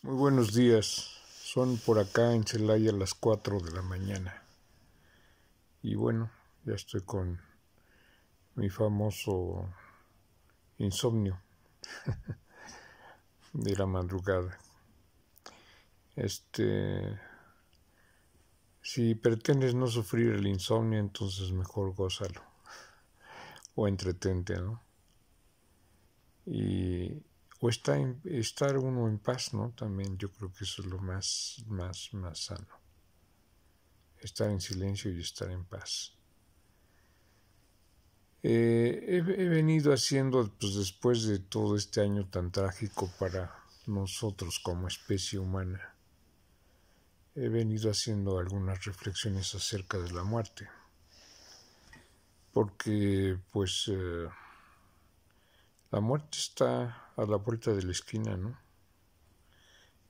Muy buenos días. Son por acá en Celaya las 4 de la mañana. Y bueno, ya estoy con mi famoso insomnio de la madrugada. Este, si pretendes no sufrir el insomnio, entonces mejor gózalo o entretente, ¿no? Y o está estar uno en paz, ¿no? También yo creo que eso es lo más, más, más sano. Estar en silencio y estar en paz. Eh, he, he, venido haciendo, pues después de todo este año tan trágico para nosotros como especie humana, he venido haciendo algunas reflexiones acerca de la muerte. Porque, pues, eh, la muerte está a la puerta de la esquina, ¿no?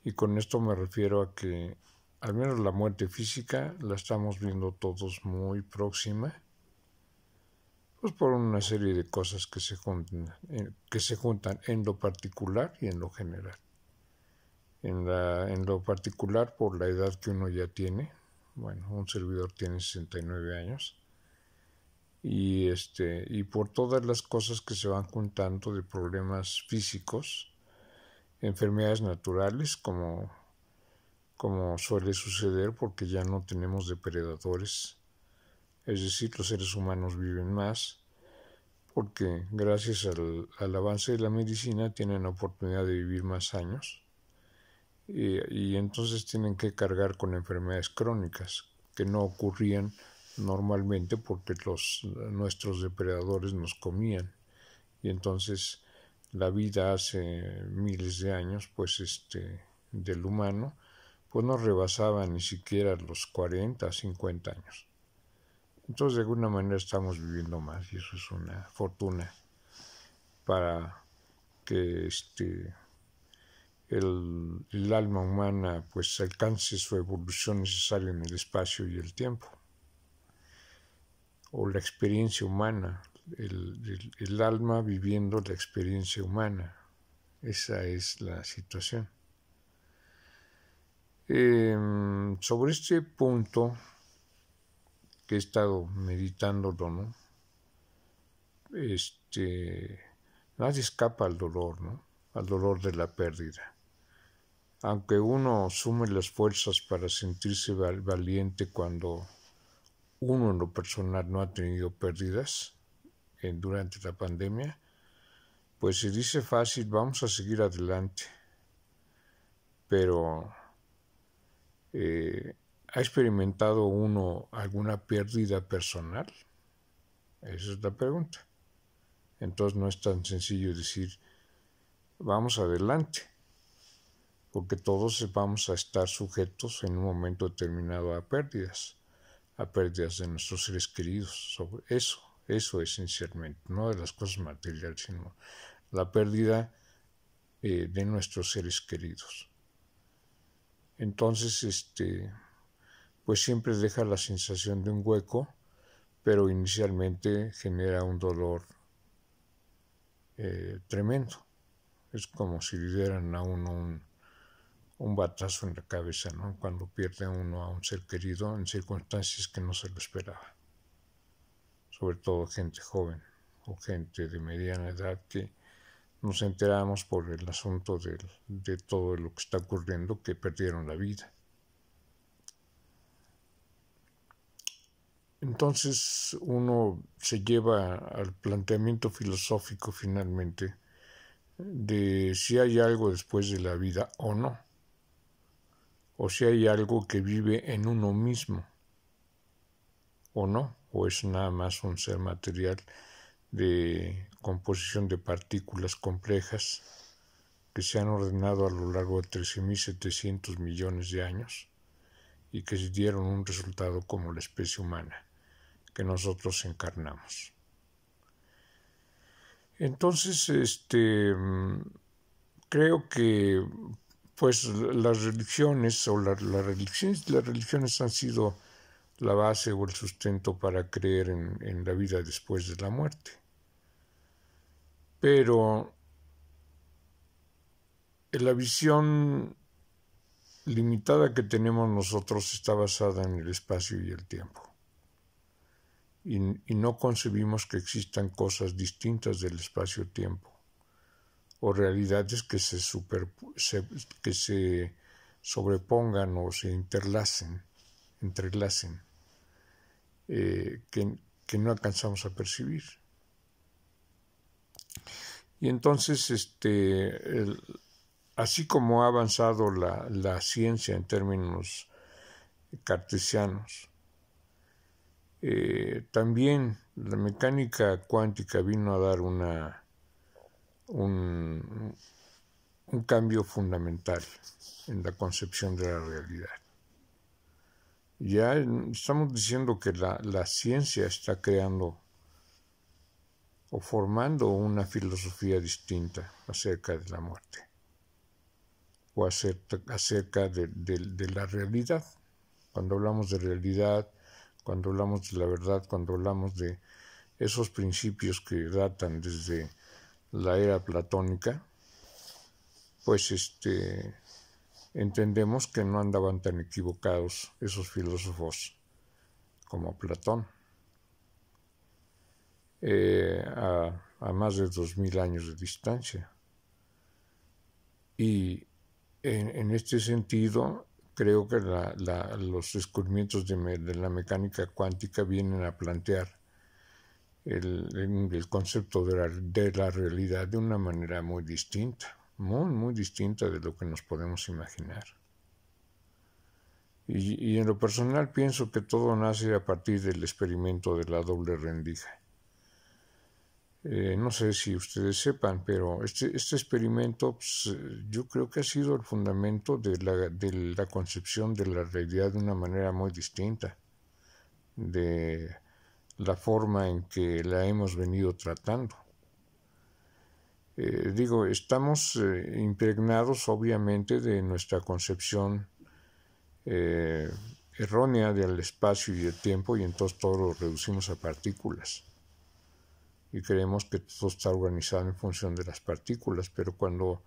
Y con esto me refiero a que al menos la muerte física la estamos viendo todos muy próxima, pues por una serie de cosas que se juntan, eh, que se juntan en lo particular y en lo general. En, la, en lo particular por la edad que uno ya tiene, bueno, un servidor tiene 69 años, y este y por todas las cosas que se van juntando de problemas físicos enfermedades naturales como como suele suceder porque ya no tenemos depredadores es decir los seres humanos viven más porque gracias al, al avance de la medicina tienen la oportunidad de vivir más años y, y entonces tienen que cargar con enfermedades crónicas que no ocurrían normalmente porque los, nuestros depredadores nos comían. Y entonces la vida hace miles de años pues este del humano pues no rebasaba ni siquiera los 40 50 años. Entonces de alguna manera estamos viviendo más y eso es una fortuna para que este el, el alma humana pues alcance su evolución necesaria en el espacio y el tiempo o la experiencia humana, el, el, alma viviendo la experiencia humana. Esa es la situación. Eh, sobre este punto que he estado meditándolo, ¿no? Este, nadie escapa al dolor, ¿no? Al dolor de la pérdida. Aunque uno sume las fuerzas para sentirse valiente cuando uno en lo personal no ha tenido pérdidas durante la pandemia, pues se dice fácil, vamos a seguir adelante. Pero eh, ¿ha experimentado uno alguna pérdida personal? Esa es la pregunta. Entonces no es tan sencillo decir, vamos adelante, porque todos vamos a estar sujetos en un momento determinado a pérdidas a pérdidas de nuestros seres queridos. Sobre eso, eso esencialmente, no de las cosas materiales, sino la pérdida eh, de nuestros seres queridos. Entonces, este, pues siempre deja la sensación de un hueco, pero inicialmente genera un dolor eh, tremendo. Es como si le a uno un, un batazo en la cabeza, ¿no? Cuando pierde uno a un ser querido en circunstancias que no se lo esperaba. Sobre todo gente joven o gente de mediana edad que nos enteramos por el asunto de, de todo lo que está ocurriendo que perdieron la vida. Entonces uno se lleva al planteamiento filosófico finalmente de si hay algo después de la vida o no o si hay algo que vive en uno mismo, o no, o es nada más un ser material de composición de partículas complejas que se han ordenado a lo largo de 13.700 millones de años y que dieron un resultado como la especie humana que nosotros encarnamos. Entonces, este, creo que pues las religiones o la, las religiones, las religiones han sido la base o el sustento para creer en, en la vida después de la muerte. Pero en la visión limitada que tenemos nosotros está basada en el espacio y el tiempo. Y, no concebimos que existan cosas distintas del espacio-tiempo o realidades que se, que se sobrepongan o se interlacen, entrelacen, eh, que, que no alcanzamos a percibir. Y entonces, este, así como ha avanzado la, ciencia en términos cartesianos, eh, también la mecánica cuántica vino a dar una, un, cambio fundamental en la concepción de la realidad. Ya estamos diciendo que la, la ciencia está creando o formando una filosofía distinta acerca de la muerte o acerca, de, la realidad. Cuando hablamos de realidad, cuando hablamos de la verdad, cuando hablamos de esos principios que datan desde la era platónica, pues este entendemos que no andaban tan equivocados esos filósofos como Platón. Eh, a, más de dos mil años de distancia. Y en, este sentido, creo que los descubrimientos de, la mecánica cuántica vienen a plantear el, concepto de la, de la, realidad de una manera muy distinta, muy, muy distinta de lo que nos podemos imaginar. Y, y en lo personal pienso que todo nace a partir del experimento de la doble rendija. Eh, no sé si ustedes sepan, pero este, este experimento pues, yo creo que ha sido el fundamento de la, de la concepción de la realidad de una manera muy distinta, de la forma en que la hemos venido tratando. Eh, digo, estamos eh, impregnados obviamente de nuestra concepción errónea del espacio y el tiempo y entonces todo lo reducimos a partículas y creemos que todo está organizado en función de las partículas, pero cuando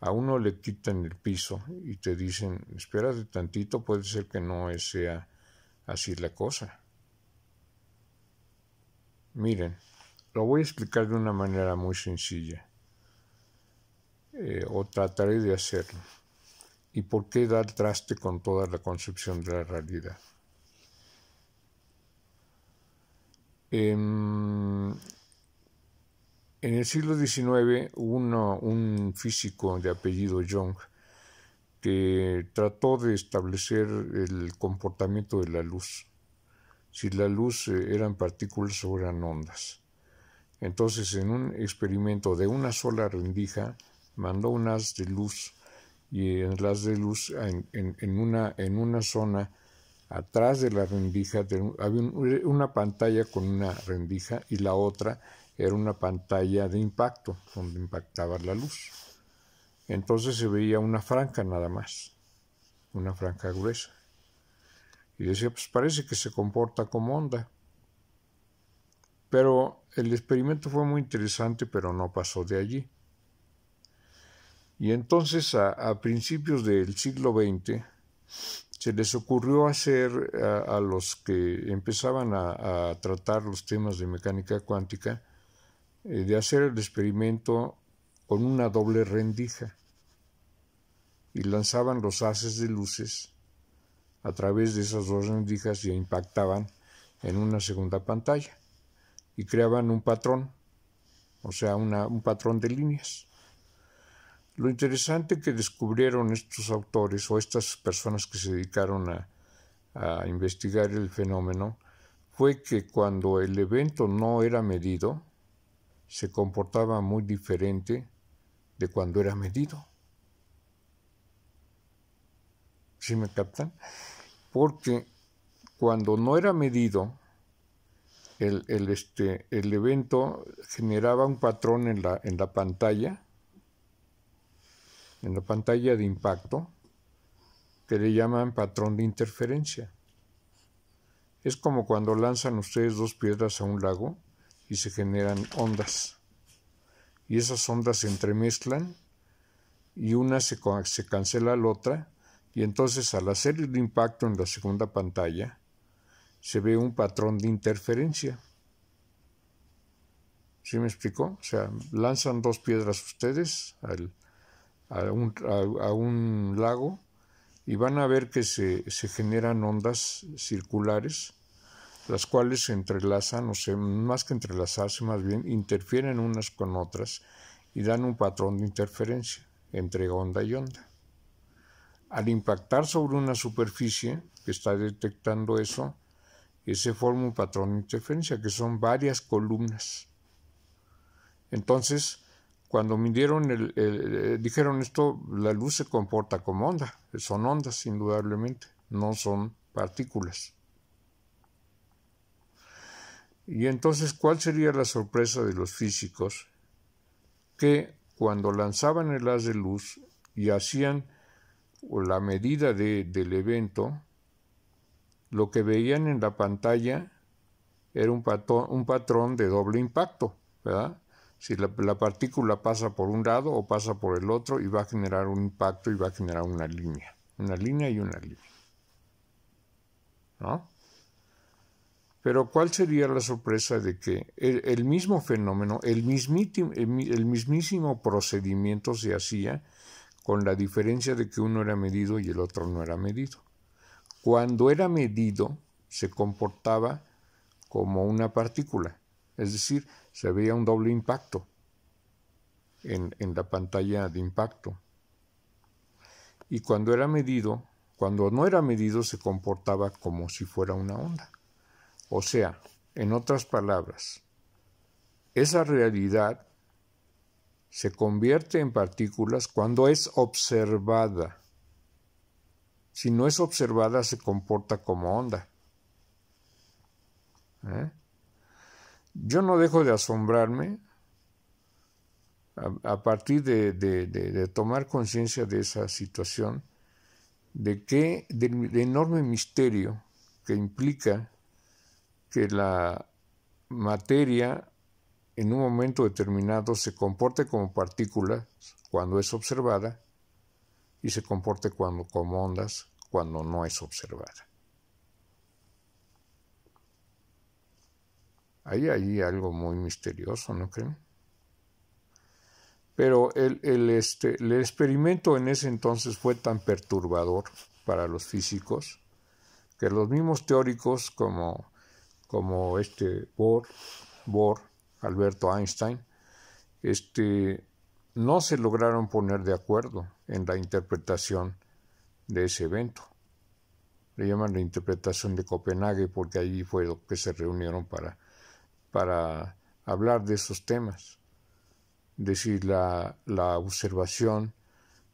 a uno le quitan el piso y te dicen, espérate tantito, puede ser que no sea así la cosa. Miren, lo voy a explicar de una manera muy sencilla, eh, o trataré de hacerlo. ¿Y por qué dar traste con toda la concepción de la realidad? Em, en el siglo XIX un físico de apellido Young que trató de establecer el comportamiento de la luz, si la luz eh, eran partículas o eran ondas. Entonces, en un experimento de una sola rendija, mandó un haz de luz y el haz de luz en, una, en una zona atrás de la rendija había una pantalla con una rendija y la otra era una pantalla de impacto donde impactaba la luz. Entonces se veía una franja nada más, una franja gruesa. Y decía, pues parece que se comporta como onda. Pero el experimento fue muy interesante, pero no pasó de allí. Y entonces a, principios del siglo XX se les ocurrió hacer a, los que empezaban a, tratar los temas de mecánica cuántica, eh, de hacer el experimento con una doble rendija y lanzaban los haces de luces a través de esas dos rendijas y impactaban en una segunda pantalla y creaban un patrón, o sea, un patrón de líneas. Lo interesante que descubrieron estos autores o estas personas que se dedicaron a investigar el fenómeno fue que cuando el evento no era medido, se comportaba muy diferente de cuando era medido. ¿Sí me captan? Porque cuando no era medido, el, este, el evento generaba un patrón en la, en la pantalla, en la pantalla de impacto, que le llaman patrón de interferencia. Es como cuando lanzan ustedes dos piedras a un lago y se generan ondas. Y esas ondas se entremezclan y una se, se cancela a la otra Y entonces al hacer el impacto en la segunda pantalla, se ve un patrón de interferencia. ¿Sí me explicó? O sea, lanzan dos piedras ustedes a, un, lago y van a ver que se, se, generan ondas circulares, las cuales se entrelazan, o sea, más que entrelazarse, más bien interfieren unas con otras y dan un patrón de interferencia entre onda y onda. Al impactar sobre una superficie que está detectando eso, se forma un patrón de interferencia, que son varias columnas. Entonces, cuando midieron el, eh, dijeron esto, la luz se comporta como onda, son ondas indudablemente, no son partículas. Y entonces, ¿cuál sería la sorpresa de los físicos? Que cuando lanzaban el haz de luz y hacían la medida del evento, lo que veían en la pantalla era un, un patrón de doble impacto, ¿verdad? Si la, partícula pasa por un lado o pasa por el otro y va a generar un impacto y va a generar una línea, una línea y una línea. ¿No? Pero ¿cuál sería la sorpresa de que el, mismo fenómeno, el, el mismísimo procedimiento se hacía con la diferencia de que uno era medido y el otro no era medido? Cuando era medido, se comportaba como una partícula, es decir, se veía un doble impacto en, la pantalla de impacto. Y cuando era medido, cuando no era medido, se comportaba como si fuera una onda. O sea, en otras palabras, esa realidad se convierte en partículas cuando es observada si no es observada se comporta como onda. ¿Eh? Yo no dejo de asombrarme a, partir de, tomar conciencia de esa situación, de qué del, enorme misterio que implica que la materia en un momento determinado se comporte como partícula cuando es observada y se comporte como ondas cuando no es observada. Hay ahí algo muy misterioso, ¿no creen? Pero el, el, este, el experimento en ese entonces fue tan perturbador para los físicos que los mismos teóricos como, como este Bohr, Bohr, Alberto Einstein, este, no se lograron poner de acuerdo en la interpretación de ese evento. Le llaman la interpretación de Copenhague porque allí fue lo que se reunieron para, para hablar de esos temas. Decir, la, la observación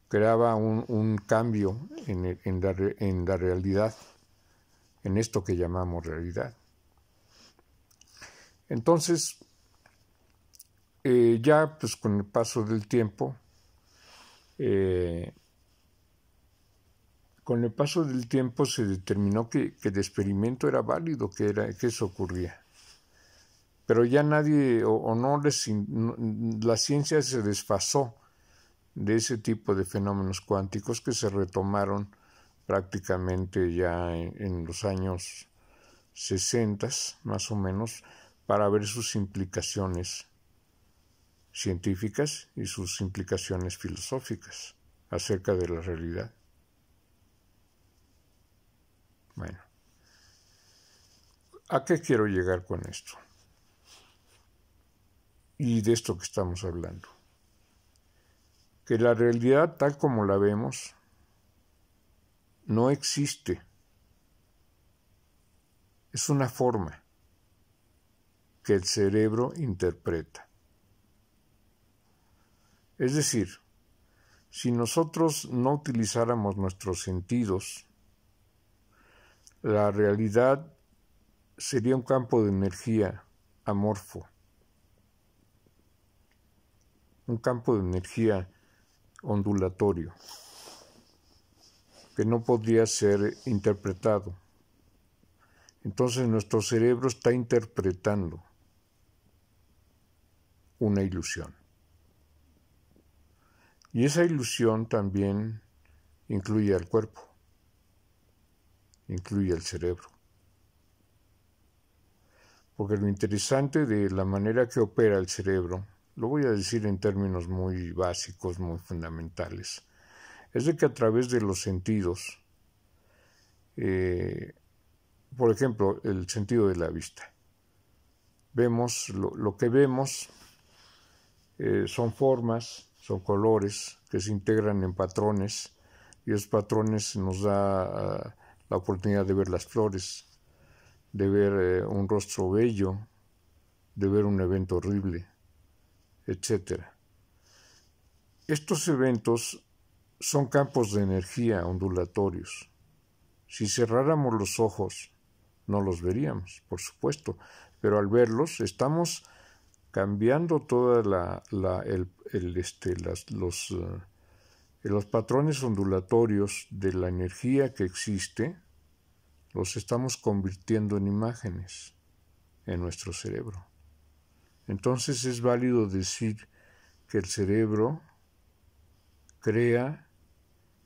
creaba un, un cambio en, en, la, en la realidad, en esto que llamamos realidad. Entonces, eh, ya pues con el paso del tiempo, eh, con el paso del tiempo se determinó que, el experimento era válido, que, era, que eso ocurría. Pero ya nadie, o, no les, la ciencia se desfasó de ese tipo de fenómenos cuánticos que se retomaron prácticamente ya en, los años 60, más o menos, para ver sus implicaciones científicas y sus implicaciones filosóficas acerca de la realidad. Bueno, ¿a qué quiero llegar con esto? Y de esto que estamos hablando. Que la realidad tal como la vemos no existe. Es una forma que el cerebro interpreta. Es decir, si nosotros no utilizáramos nuestros sentidos la realidad sería un campo de energía amorfo, un campo de energía ondulatorio que no podría ser interpretado. Entonces nuestro cerebro está interpretando una ilusión. Y esa ilusión también incluye al cuerpo, incluye al cerebro. Porque lo interesante de la manera que opera el cerebro, lo voy a decir en términos muy básicos, muy fundamentales, es de que a través de los sentidos, eh, por ejemplo, el sentido de la vista, vemos lo, que vemos eh, son formas, son colores que se integran en patrones y esos patrones nos da ah, la oportunidad de ver las flores, de ver eh, un rostro bello, de ver un evento horrible, etc. Estos eventos son campos de energía ondulatorios. Si cerráramos los ojos, no los veríamos, por supuesto, pero al verlos estamos cambiando toda este, las, los, eh, los patrones ondulatorios de la energía que existe, los estamos convirtiendo en imágenes en nuestro cerebro. Entonces es válido decir que el cerebro crea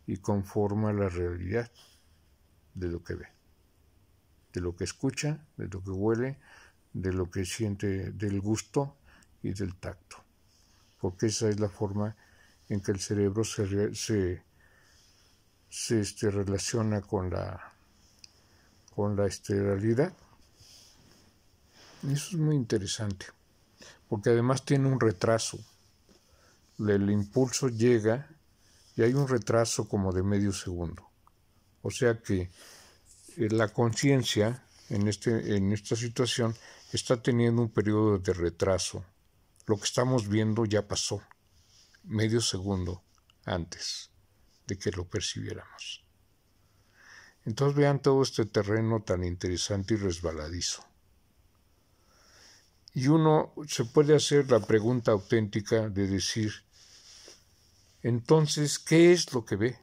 y conforma la realidad de lo que ve, de lo que escucha, de lo que huele, de lo que siente del gusto y del tacto, porque esa es la forma en que el cerebro se, se, se este, relaciona con la, con la este, realidad. Eso es muy interesante, porque además tiene un retraso. El impulso llega y hay un retraso como de medio segundo. O sea que eh, la conciencia en, este, en esta situación está teniendo un periodo de retraso. Lo que estamos viendo ya pasó, medio segundo antes de que lo percibiéramos. Entonces vean todo este terreno tan interesante y resbaladizo. Y uno se puede hacer la pregunta auténtica de decir, entonces, ¿qué es lo que ve?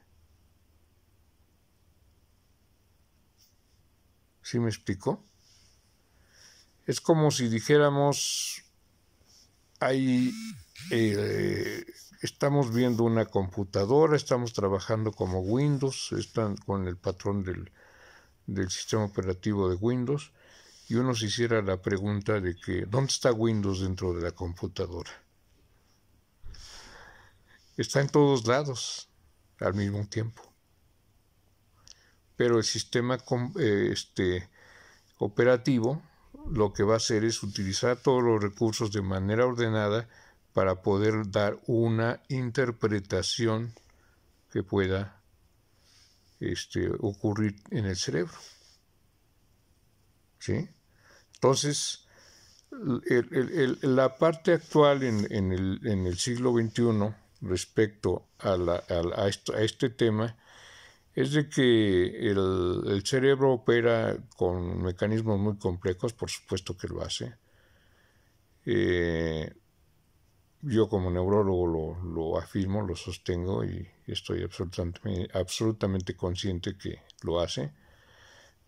¿Sí me explico? Es como si dijéramos, ahí eh, estamos viendo una computadora, estamos trabajando como Windows, están con el patrón del, del sistema operativo de Windows, y uno se hiciera la pregunta de que, ¿dónde está Windows dentro de la computadora? Está en todos lados al mismo tiempo. Pero el sistema eh, este, operativo lo que va a hacer es utilizar todos los recursos de manera ordenada para poder dar una interpretación que pueda este, ocurrir en el cerebro. ¿Sí? Entonces, la parte actual en, el, siglo XXI respecto a, este tema es de que el, cerebro opera con mecanismos muy complejos, por supuesto que lo hace. Eh, yo como neurólogo lo, afirmo, lo sostengo y estoy absolutamente, absolutamente consciente que lo hace,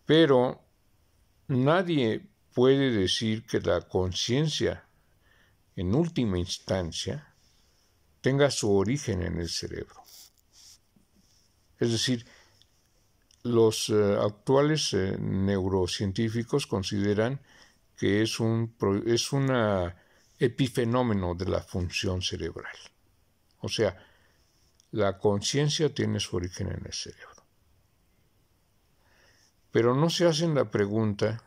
pero nadie puede decir que la conciencia, en última instancia, tenga su origen en el cerebro. Es decir, los eh, actuales eh, neurocientíficos consideran que es un es epifenómeno de la función cerebral. O sea, la conciencia tiene su origen en el cerebro. Pero no se hacen la pregunta,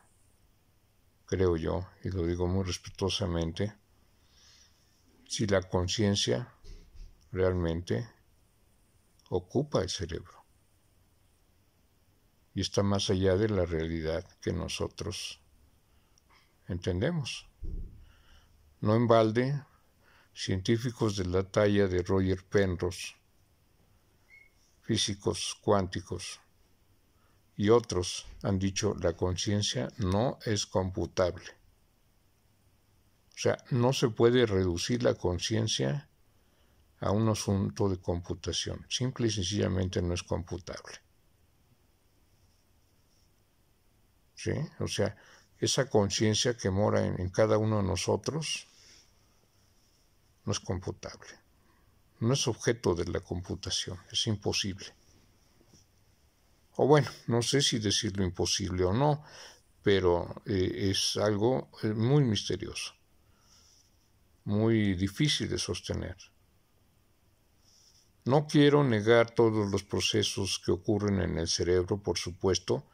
creo yo, y lo digo muy respetuosamente, si la conciencia realmente ocupa el cerebro y está más allá de la realidad que nosotros entendemos. No en balde, científicos de la talla de Roger Penrose, físicos cuánticos y otros han dicho la conciencia no es computable. O sea, no se puede reducir la conciencia a un asunto de computación. Simple y sencillamente no es computable. O sea, esa conciencia que mora en, cada uno de nosotros no es computable, no es objeto de la computación, es imposible. O bueno, no sé si decirlo imposible o no, pero eh, es algo eh, muy misterioso, muy difícil de sostener. No quiero negar todos los procesos que ocurren en el cerebro, por supuesto,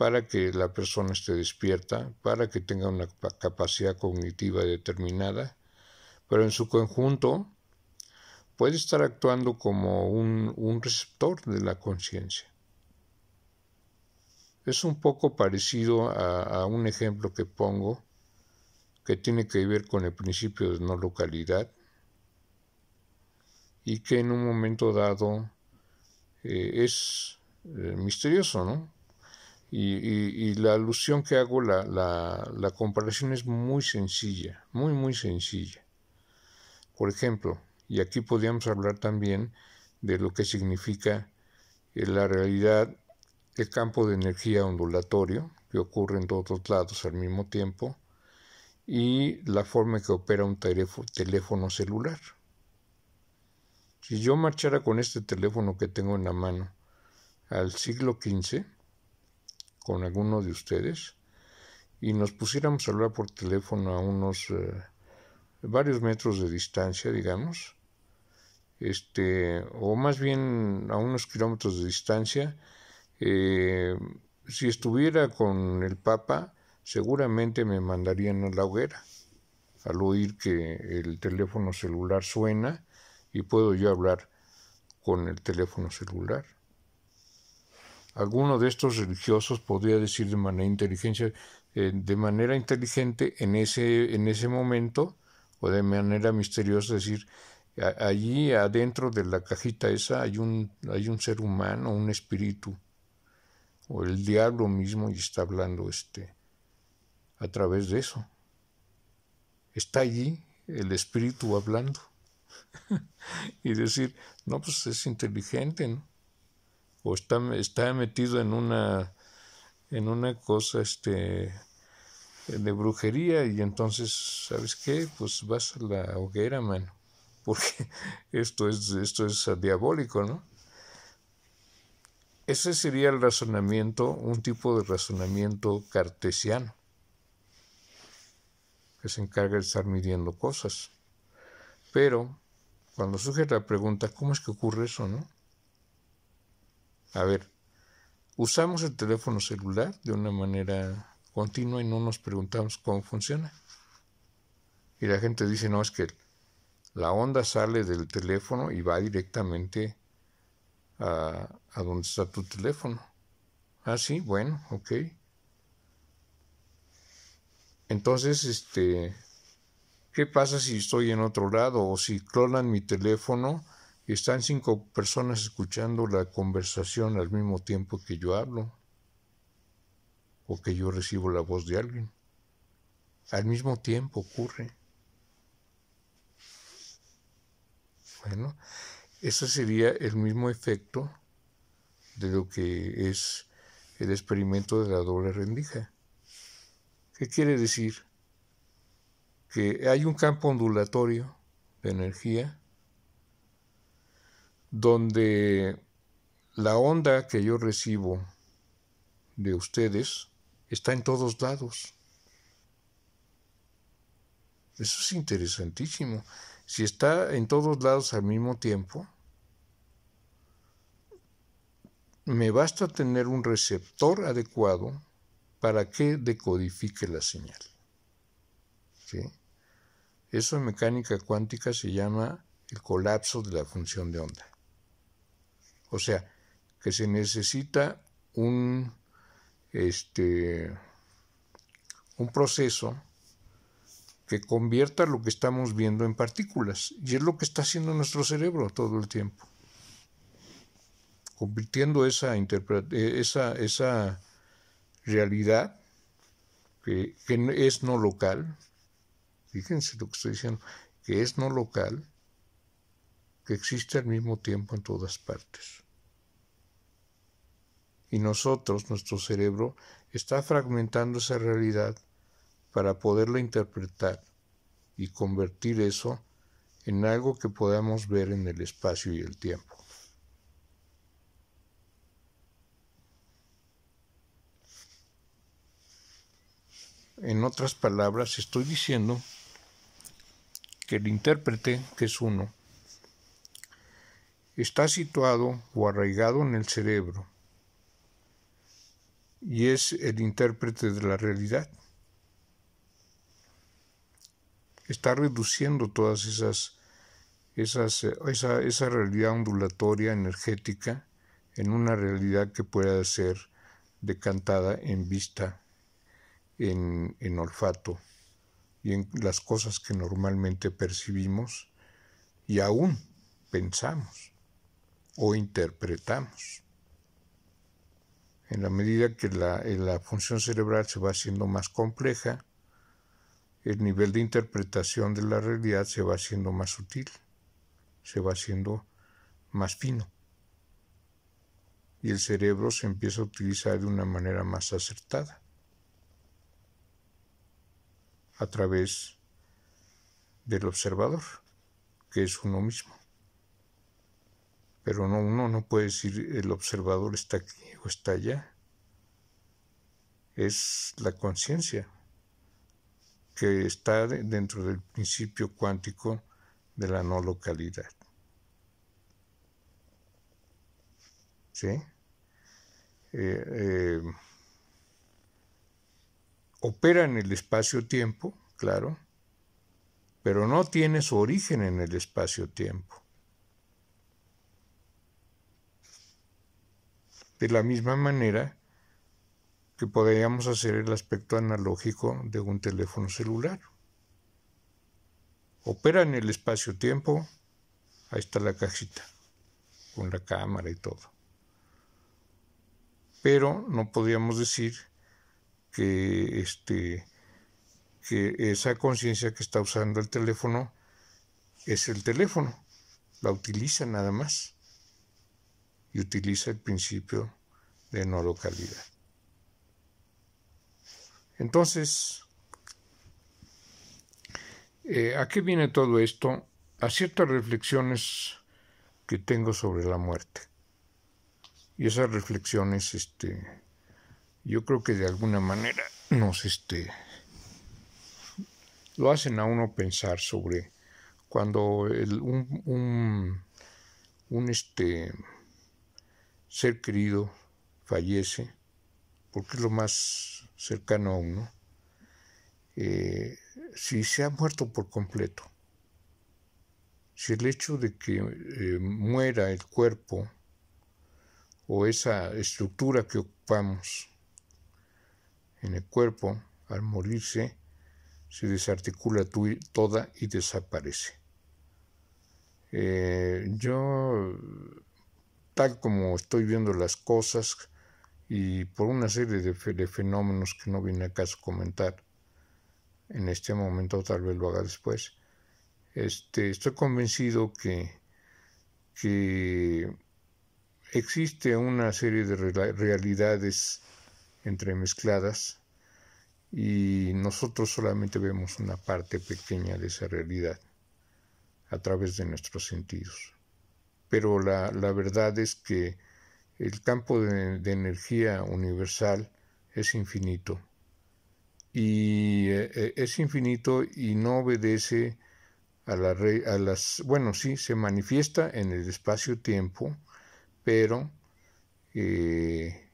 para que la persona esté despierta, para que tenga una capacidad cognitiva determinada, pero en su conjunto puede estar actuando como un, receptor de la conciencia. Es un poco parecido a, un ejemplo que pongo que tiene que ver con el principio de no localidad y que en un momento dado eh, es eh, misterioso, ¿no? Y, la alusión que hago, la, comparación es muy sencilla, muy, muy sencilla. Por ejemplo, y aquí podríamos hablar también de lo que significa en la realidad el campo de energía ondulatorio que ocurre en todos lados al mismo tiempo y la forma en que opera un teléfono celular. Si yo marchara con este teléfono que tengo en la mano al siglo XV, con alguno de ustedes y nos pusiéramos a hablar por teléfono a unos eh, varios metros de distancia, digamos, este, o más bien a unos kilómetros de distancia, eh, si estuviera con el Papa, seguramente me mandarían a la hoguera al oír que el teléfono celular suena y puedo yo hablar con el teléfono celular. Alguno de estos religiosos podría decir de manera inteligencia, eh, de manera inteligente en ese, en ese momento, o de manera misteriosa decir, allí adentro de la cajita esa hay un, hay un ser humano, un espíritu, o el diablo mismo y está hablando este a través de eso. Está allí el espíritu hablando. y decir, no, pues es inteligente, ¿no? O está, está metido en una, en una cosa este, de brujería y entonces, ¿sabes qué? Pues vas a la hoguera, mano, porque esto es, esto es diabólico, ¿no? Ese sería el razonamiento, un tipo de razonamiento cartesiano, que se encarga de estar midiendo cosas. Pero, cuando surge la pregunta, ¿cómo es que ocurre eso, no? A ver, usamos el teléfono celular de una manera continua y no nos preguntamos cómo funciona. Y la gente dice, no, es que la onda sale del teléfono y va directamente a, a donde está tu teléfono. Ah, sí, bueno, ok. Entonces, este, ¿qué pasa si estoy en otro lado o si clonan mi teléfono? Están cinco personas escuchando la conversación al mismo tiempo que yo hablo o que yo recibo la voz de alguien. Al mismo tiempo ocurre. Bueno, ese sería el mismo efecto de lo que es el experimento de la doble rendija. ¿Qué quiere decir? Que hay un campo ondulatorio de energía donde la onda que yo recibo de ustedes está en todos lados. Eso es interesantísimo. Si está en todos lados al mismo tiempo, me basta tener un receptor adecuado para que decodifique la señal. Eso en mecánica cuántica se llama el colapso de la función de onda. O sea, que se necesita un, este, un proceso que convierta lo que estamos viendo en partículas. Y es lo que está haciendo nuestro cerebro todo el tiempo. Convirtiendo esa, esa, esa realidad que, que es no local, fíjense lo que estoy diciendo, que es no local, que existe al mismo tiempo en todas partes y nosotros, nuestro cerebro, está fragmentando esa realidad para poderla interpretar y convertir eso en algo que podamos ver en el espacio y el tiempo. En otras palabras, estoy diciendo que el intérprete, que es uno, está situado o arraigado en el cerebro y es el intérprete de la realidad. Está reduciendo todas esas, esas esa, esa realidad ondulatoria energética en una realidad que pueda ser decantada en vista, en, en olfato y en las cosas que normalmente percibimos y aún pensamos o interpretamos. En la medida que la, la, función cerebral se va haciendo más compleja, el nivel de interpretación de la realidad se va haciendo más sutil, se va haciendo más fino. Y el cerebro se empieza a utilizar de una manera más acertada, a través del observador, que es uno mismo. Pero no, uno no puede decir el observador está aquí o está allá. Es la conciencia que está dentro del principio cuántico de la no localidad. ¿Sí? Eh, eh, opera en el espacio-tiempo, claro, pero no tiene su origen en el espacio-tiempo. De la misma manera que podríamos hacer el aspecto analógico de un teléfono celular. Opera en el espacio-tiempo, ahí está la cajita, con la cámara y todo. Pero no podríamos decir que, este, que esa conciencia que está usando el teléfono es el teléfono, la utiliza nada más y utiliza el principio de no localidad. Entonces, eh, ¿a qué viene todo esto? A ciertas reflexiones que tengo sobre la muerte. Y esas reflexiones, este, yo creo que de alguna manera nos, este, lo hacen a uno pensar sobre cuando un, un, un este, ser querido fallece, porque es lo más cercano a uno, eh, si se ha muerto por completo, si el hecho de que eh, muera el cuerpo o esa estructura que ocupamos en el cuerpo, al morirse, se desarticula toda y desaparece. Eh, yo tal como estoy viendo las cosas y por una serie de, fenómenos que no viene a comentar. En este momento, tal vez lo haga después, este, estoy convencido que, que existe una serie de realidades entremezcladas y nosotros solamente vemos una parte pequeña de esa realidad a través de nuestros sentidos pero la, verdad es que el campo de, energía universal es infinito. Y eh, eh, es infinito y no obedece a, la, a las... Bueno, sí, se manifiesta en el espacio-tiempo, pero... Eh,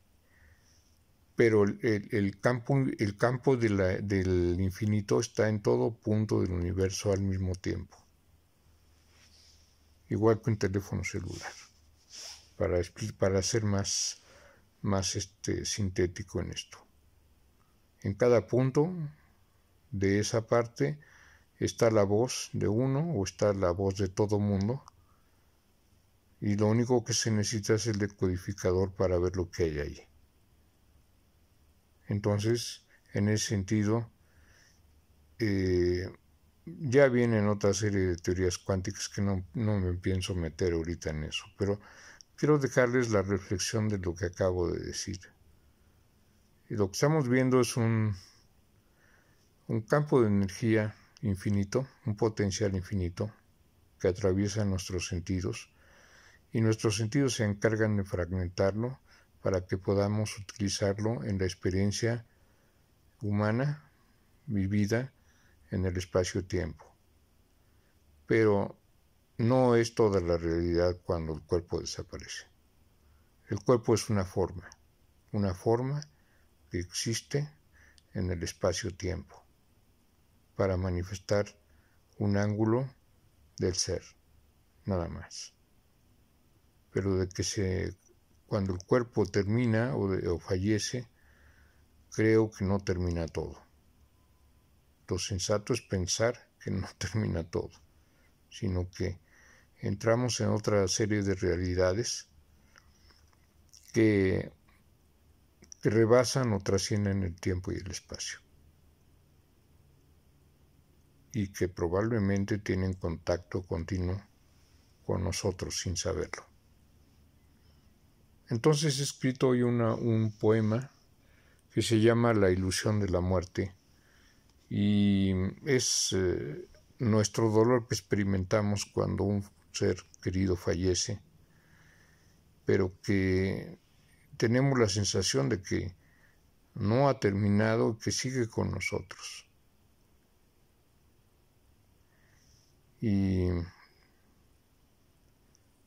pero el, campo, el campo del infinito está en todo punto del universo al mismo tiempo igual que un teléfono celular, para, para ser más, más este, sintético en esto. En cada punto de esa parte está la voz de uno o está la voz de todo mundo y lo único que se necesita es el decodificador para ver lo que hay ahí. Entonces, en ese sentido, eh, ya vienen otra serie de teorías cuánticas que no, me pienso meter ahorita en eso, pero quiero dejarles la reflexión de lo que acabo de decir. Y lo que estamos viendo es un, un campo de energía infinito, un potencial infinito que atraviesa nuestros sentidos y nuestros sentidos se encargan de fragmentarlo para que podamos utilizarlo en la experiencia humana vivida en el espacio-tiempo. Pero no es toda la realidad cuando el cuerpo desaparece. El cuerpo es una forma, una forma que existe en el espacio-tiempo para manifestar un ángulo del ser, nada más. Pero de que se, cuando el cuerpo termina o, fallece, creo que no termina todo. Lo sensato es pensar que no termina todo, sino que entramos en otra serie de realidades que, que rebasan o trascienden el tiempo y el espacio y que probablemente tienen contacto continuo con nosotros sin saberlo. Entonces he escrito hoy un poema que se llama La ilusión de la muerte y es eh, nuestro dolor que experimentamos cuando un ser querido fallece, pero que tenemos la sensación de que no ha terminado que sigue con nosotros. Y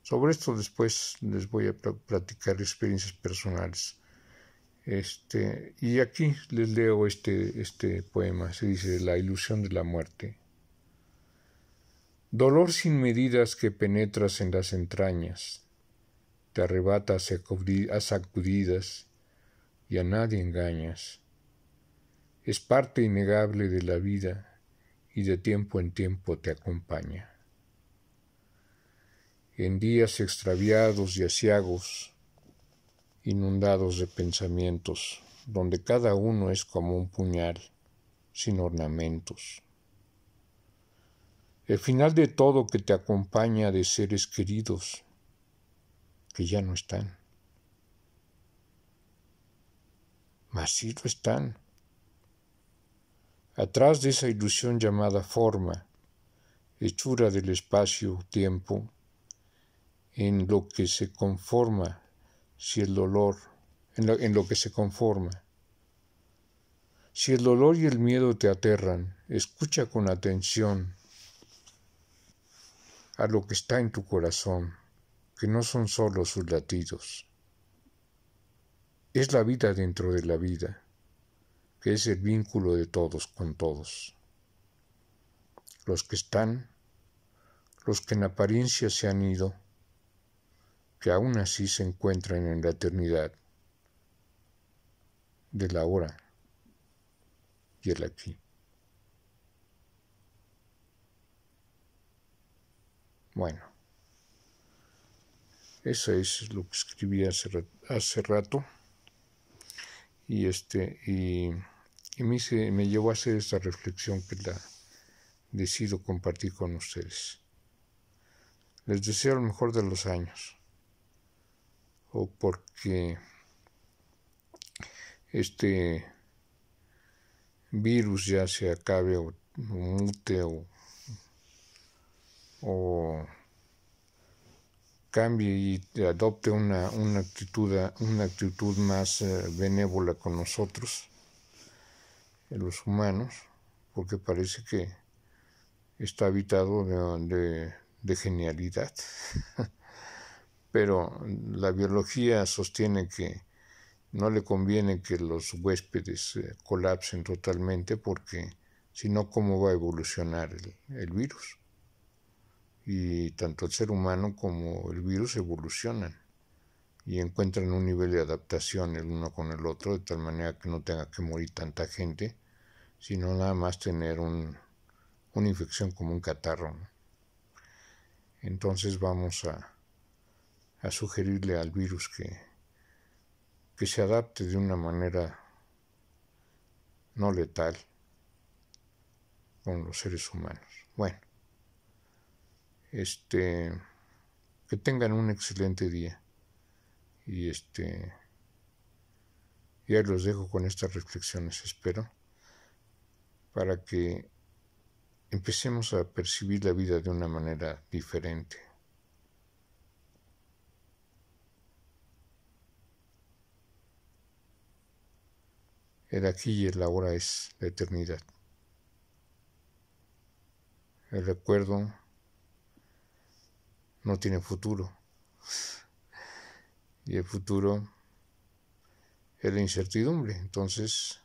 sobre esto después les voy a platicar experiencias personales. Este, y aquí les leo este, este poema, se dice La ilusión de la muerte. Dolor sin medidas que penetras en las entrañas, te arrebatas a sacudidas y a nadie engañas. Es parte innegable de la vida y de tiempo en tiempo te acompaña. En días extraviados y asiagos, inundados de pensamientos, donde cada uno es como un puñal, sin ornamentos. El final de todo que te acompaña de seres queridos que ya no están. Mas sí lo están Atrás de esa ilusión llamada forma, hechura del espacio-tiempo, en lo que se conforma, si el dolor, en lo, en lo que se conforma. Si el dolor y el miedo te aterran, escucha con atención a lo que está en tu corazón, que no son solo sus latidos. Es la vida dentro de la vida que es el vínculo de todos con todos. Los que están, los que en apariencia se han ido, que aún así se encuentran en la eternidad de la hora y el aquí. Bueno, eso es lo que escribí hace, rato y este y, me, me llevó a hacer esta reflexión que la decido compartir con ustedes. Les deseo el mejor de los años o porque este virus ya se acabe o, mute o, o cambie y adopte una, actitud, una actitud más eh, benévola con nosotros, los humanos, porque parece que está habitado de, genialidad. Pero la biología sostiene que no le conviene que los huéspedes eh, colapsen totalmente porque si no, ¿cómo va a evolucionar el virus? y tanto el ser humano como el virus evolucionan y encuentran un nivel de adaptación el uno con el otro de tal manera que no tenga que morir tanta gente, sino nada más tener un, una infección como un catarro. Entonces vamos a, a sugerirle al virus que, que se adapte de una manera no letal con los seres humanos. Bueno, este, que tengan un excelente día. Y este, ya los dejo con estas reflexiones, espero, para que empecemos a percibir la vida de una manera diferente. El aquí y el ahora es la eternidad. el recuerdo no tiene futuro. Y el futuro es la incertidumbre. Entonces,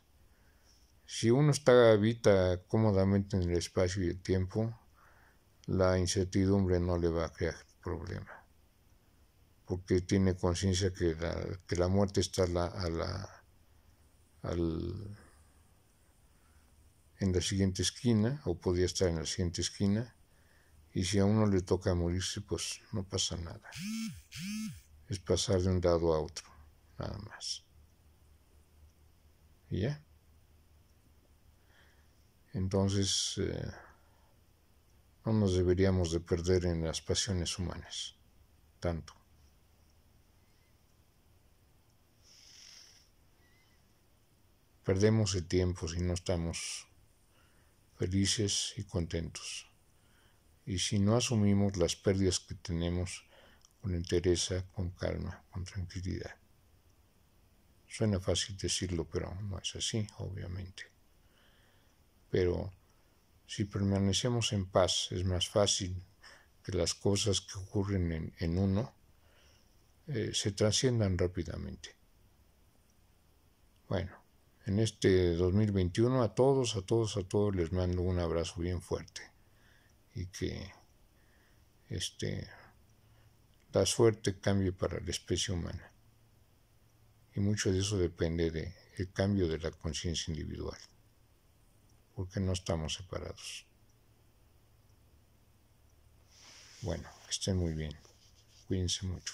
si uno está habita cómodamente en el espacio y el tiempo, la incertidumbre no le va a crear problema. Porque tiene conciencia que la, que la muerte está la, a la, al, en la siguiente esquina, o podría estar en la siguiente esquina, y si a uno le toca morirse, pues no pasa nada. Es pasar de un lado a otro, nada más. ¿Y ya? Entonces, eh, no nos deberíamos de perder en las pasiones humanas, tanto. Perdemos el tiempo si no estamos felices y contentos. Y si no asumimos las pérdidas que tenemos con entereza, con calma, con tranquilidad. Suena fácil decirlo, pero no es así, obviamente. Pero si permanecemos en paz, es más fácil que las cosas que ocurren en, uno eh, se trasciendan rápidamente. Bueno, en este 2021 a todos, a todos, a todos les mando un abrazo bien fuerte y que este, la suerte cambie para la especie humana. Y mucho de eso depende del cambio de la conciencia individual, porque no estamos separados. Bueno, estén muy bien. Cuídense mucho.